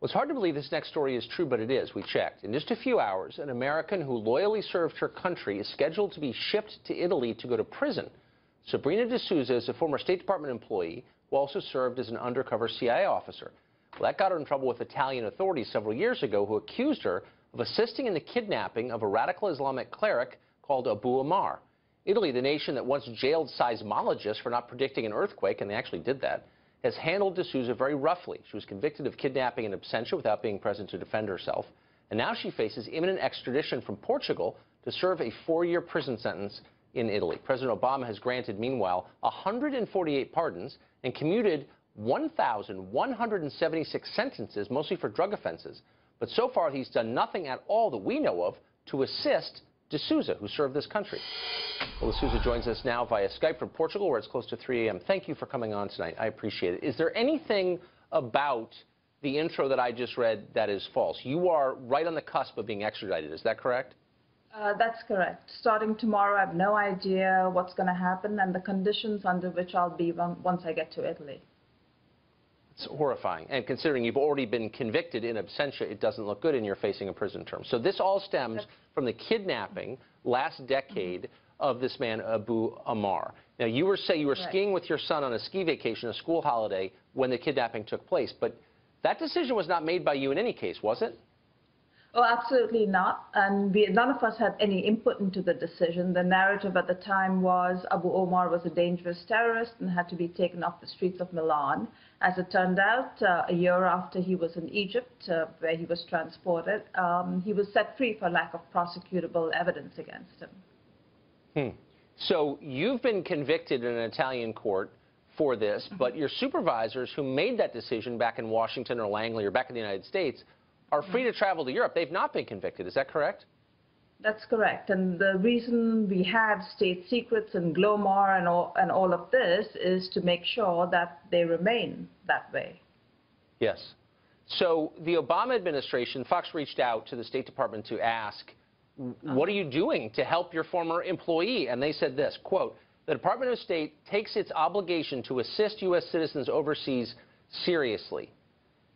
Well, it's hard to believe this next story is true, but it is. We checked. In just a few hours, an American who loyally served her country is scheduled to be shipped to Italy to go to prison. Sabrina De Sousa is a former State Department employee who also served as an undercover CIA officer. Well, that got her in trouble with Italian authorities several years ago who accused her of assisting in the kidnapping of a radical Islamic cleric called Abu Omar. Italy, the nation that once jailed seismologists for not predicting an earthquake, and they actually did that, has handled De Sousa very roughly. She was convicted of kidnapping in absentia without being present to defend herself. And now she faces imminent extradition from Portugal to serve a four-year prison sentence in Italy. President Obama has granted, meanwhile, 148 pardons and commuted 1,176 sentences, mostly for drug offenses. But so far, he's done nothing at all that we know of to assist De Sousa, who served this country. Well, De Sousa joins us now via Skype from Portugal, where it's close to 3 a.m. Thank you for coming on tonight. I appreciate it. Is there anything about the intro that I just read that is false? You are right on the cusp of being extradited. Is that correct? Uh, that's correct. Starting tomorrow, I have no idea what's going to happen and the conditions under which I'll be once I get to Italy. It's horrifying. And considering you've already been convicted in absentia, it doesn't look good and you're facing a prison term. So this all stems from the kidnapping last decade mm -hmm. of this man, Abu Omar. Now, you were say you were right. skiing with your son on a ski vacation, a school holiday, when the kidnapping took place. But that decision was not made by you in any case, was it? Oh, absolutely not. And we, none of us had any input into the decision. The narrative at the time was Abu Omar was a dangerous terrorist and had to be taken off the streets of Milan. As it turned out, uh, a year after he was in Egypt, uh, where he was transported, um, he was set free for lack of prosecutable evidence against him. Hmm. So you've been convicted in an Italian court for this, mm -hmm. but your supervisors who made that decision back in Washington or Langley or back in the United States are free to travel to Europe. They've not been convicted. Is that correct? That's correct. And the reason we have state secrets and GLOMAR and all, and all of this is to make sure that they remain that way. Yes. So the Obama administration, Fox reached out to the State Department to ask, what are you doing to help your former employee? And they said this, quote, the Department of State takes its obligation to assist U.S. citizens overseas seriously.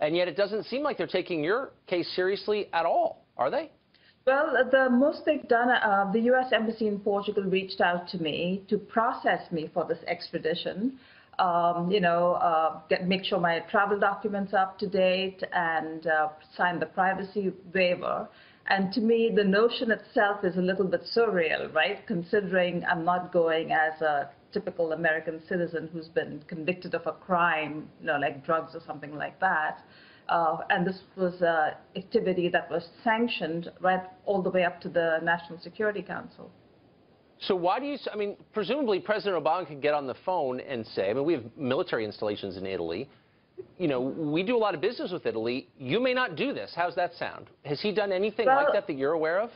And yet it doesn't seem like they're taking your case seriously at all, are they? Well, the most they've done, uh, the U.S. Embassy in Portugal reached out to me to process me for this extradition. Um, you know, uh, get, make sure my travel documents up to date and uh, sign the privacy waiver. And to me, the notion itself is a little bit surreal, right? Considering I'm not going as a typical American citizen who's been convicted of a crime, you know, like drugs or something like that. Uh, and this was an activity that was sanctioned right all the way up to the National Security Council. So why do you, I mean, presumably President Obama could get on the phone and say, I mean, we have military installations in Italy. You know, we do a lot of business with Italy. You may not do this. How's that sound? Has he done anything well, like that that you're aware of?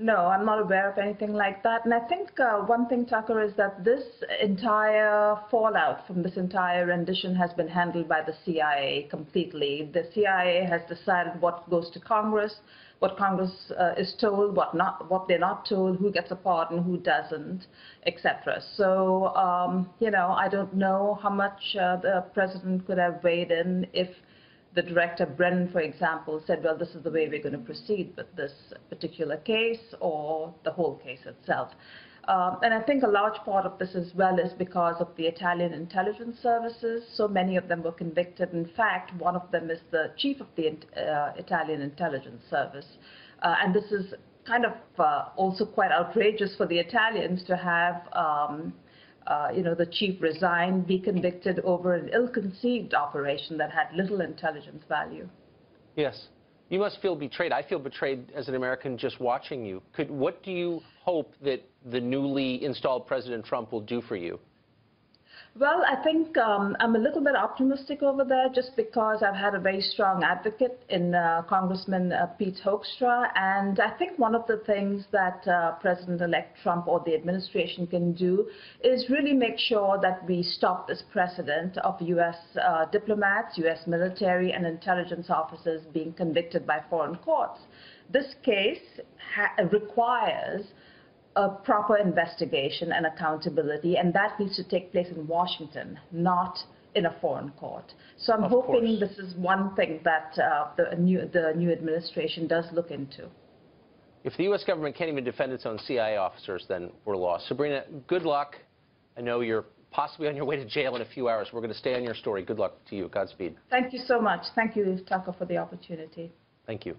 No, I'm not aware of anything like that. And I think uh, one thing, Tucker, is that this entire fallout from this entire rendition has been handled by the CIA completely. The CIA has decided what goes to Congress, what Congress uh, is told, what not, what they're not told, who gets a pardon, who doesn't, etc. So, um, you know, I don't know how much uh, the president could have weighed in if the director, Brennan, for example, said, well, this is the way we're going to proceed with this particular case or the whole case itself. Um, and I think a large part of this as well is because of the Italian intelligence services. So many of them were convicted. In fact, one of them is the chief of the uh, Italian intelligence service. Uh, and this is kind of uh, also quite outrageous for the Italians to have um, uh, you know, the chief resign, be convicted over an ill-conceived operation that had little intelligence value. Yes. You must feel betrayed. I feel betrayed as an American just watching you. Could, what do you hope that the newly installed President Trump will do for you? Well, I think um, I'm a little bit optimistic over there just because I've had a very strong advocate in uh, Congressman uh, Pete Hoekstra. And I think one of the things that uh, President-elect Trump or the administration can do is really make sure that we stop this precedent of U.S. Uh, diplomats, U.S. military, and intelligence officers being convicted by foreign courts. This case requires a proper investigation and accountability, and that needs to take place in Washington, not in a foreign court. So I'm Of hoping course. this is one thing that uh, the new the new administration does look into. If the U.S. government can't even defend its own CIA officers, then we're lost. Sabrina, good luck. I know you're possibly on your way to jail in a few hours. We're going to stay on your story. Good luck to you. Godspeed. Thank you so much. Thank you, Tucker, for the opportunity. Thank you.